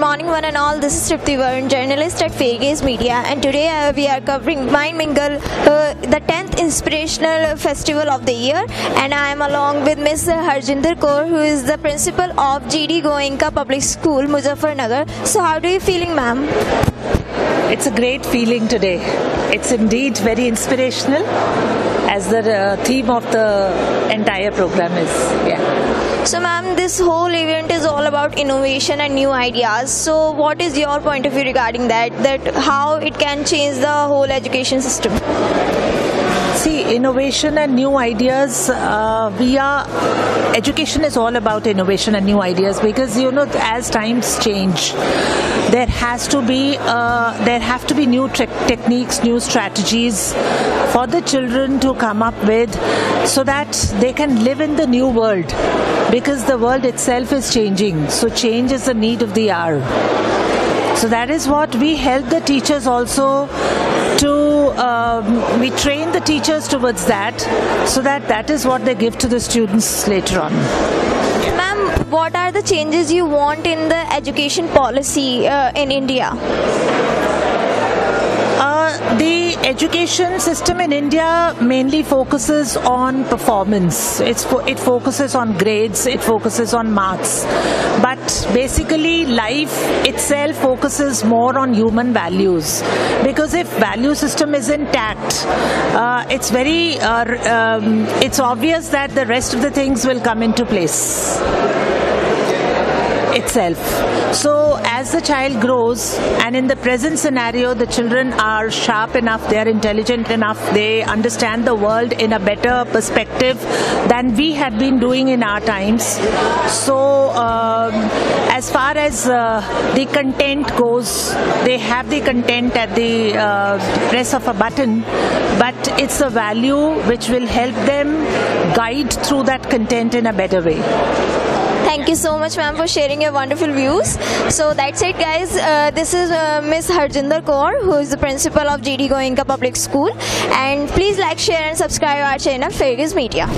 morning, one and all. This is Tripti Varun, journalist at Fairgaze Media, and today uh, we are covering Mind Mingle, uh, the 10th Inspirational Festival of the year. And I am along with Miss Harjindar Kaur, who is the principal of GD Goenka Public School, Muzaffarnagar. So, how do you feeling, ma'am? It's a great feeling today. It's indeed very inspirational, as the uh, theme of the entire program is. Yeah. So, ma'am, this whole event is all about innovation and new ideas. So, what is your point of view regarding that? That how it can change the whole education system? See, innovation and new ideas. Uh, are education is all about innovation and new ideas because you know as times change, there has to be uh, there have to be new tre- techniques, new strategies for the children to come up with, so that they can live in the new world because the world itself is changing. So change is the need of the hour. So that is what we help the teachers also to um, we train the teachers towards that so that that is what they give to the students later on. Ma'am, what are the changes you want in the education policy uh, in India? Education system in India mainly focuses on performance. It's fo- it focuses on grades. It focuses on marks. But basically, life itself focuses more on human values. Because if value system is intact, uh, it's very uh, um, it's obvious that the rest of the things will come into place itself. So, as the child grows, and in the present scenario, the children are sharp enough, they are intelligent enough, they understand the world in a better perspective than we had been doing in our times. So, um, as far as uh, the content goes, they have the content at the uh, press of a button, but it's a value which will help them guide through that content in a better way. Thank you so much, ma'am, for sharing your wonderful views. So that's it, guys. Uh, this is uh, Miss Harjindar Kaur, who is the principal of GD Goenka Public School. And please like, share, and subscribe our channel, Fairgaze Media.